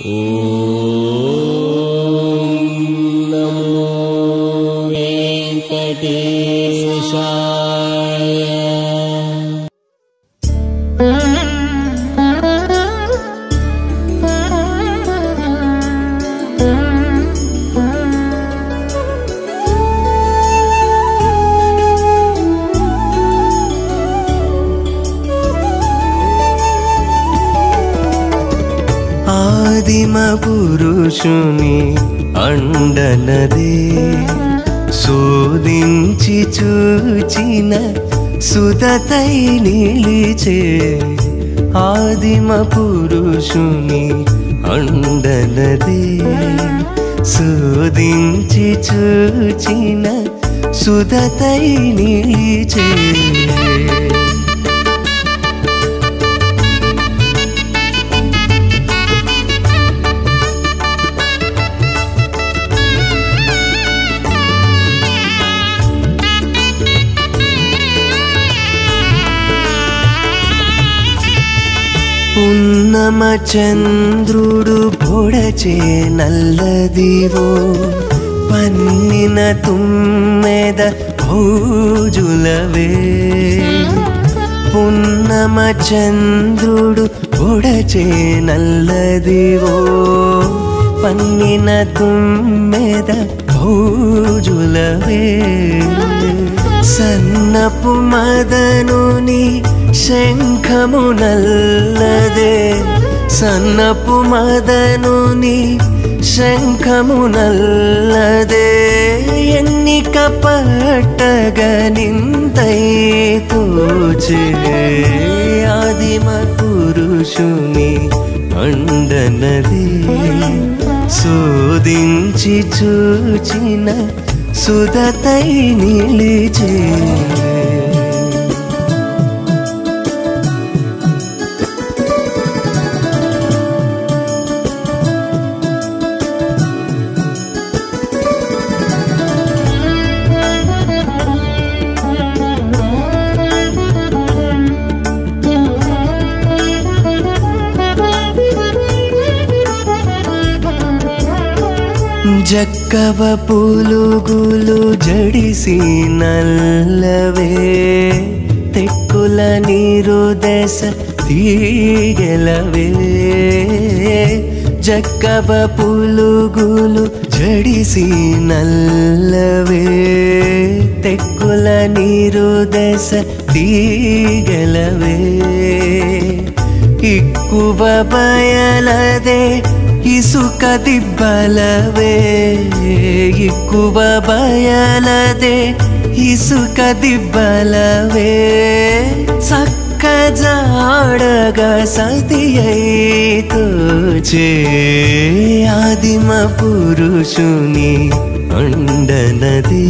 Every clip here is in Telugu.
Ooh. ఆదిమ పురుషుని అండనదే. శోధించి చూచిన సుదతై నిలిచే ఆదిమ పురుషుని అండనదే. శోధించి చూచిన సుదతై నిలిచే చంద్రుడు పొడచే నల్లదివో పన్నిన తుమ్మెద భూజులవే. పున్నమ చంద్రుడు పొడచే నల్లదివో పన్నిన తుమ్మెద భూజులవే. సన్నపు మదనుని శంఖము నల్లదే. సన్నపు మదనుని శంఖము నల్లదే. ఎన్నిక పట్టగనింతూచే ఆదిమ పురుషుని అండనది. శోధించి చూచిన సుదతై నిలిచే జక్కవ పులుగులు జడిసి నల్లవే. తెక్కుల నీరు దశ తీగలవే. జక్కవ పులుగులు జడిసి నల్లవే. తెక్కుల నీరు దశ తీగలవే. ఇక్కువ బయలదే ఇసుక దిబ్బలవే ఇక్కువ బయలదే. ఇసుక దిబ్బలవే చక్క జాడగా సతి అయితోచే ఆదిమ పురుషుని అండనది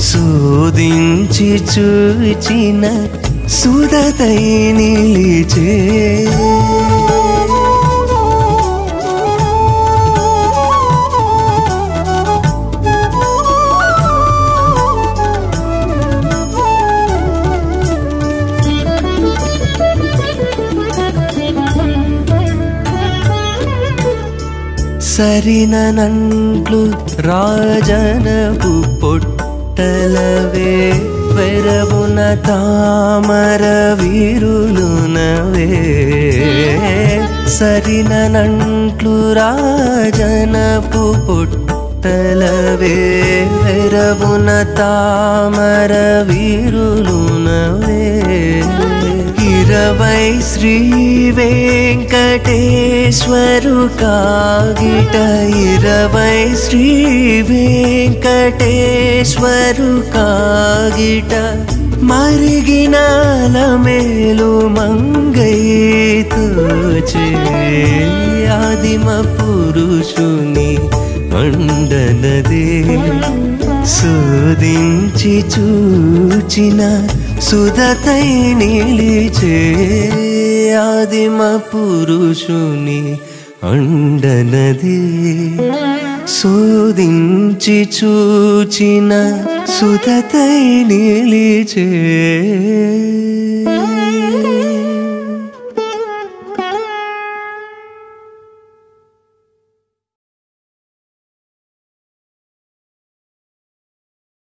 శోధించి చూచిన సుదతై నిలిచే. సరినంట్లు రాజనపు పొట్టలవే వెరవున తామర వీరులునవే సరినంట్లు రాజనపు పొట్టలవే వెరవున తామర వీరులునవే ఇరవై శ్రీ వెంకటేశ్వరు కాగిట ఇరవై శ్రీ వెంకటేశ్వరు కాగిట మరిగినాల మేలు మంగైతోచే ఆదిమ పురుషుని అండనదే శోధించి చూచిన సుధతై నిలిచే ఆదిమ పురుషుని అండనదే శోధించి చూచిన సుధతై నిలిచే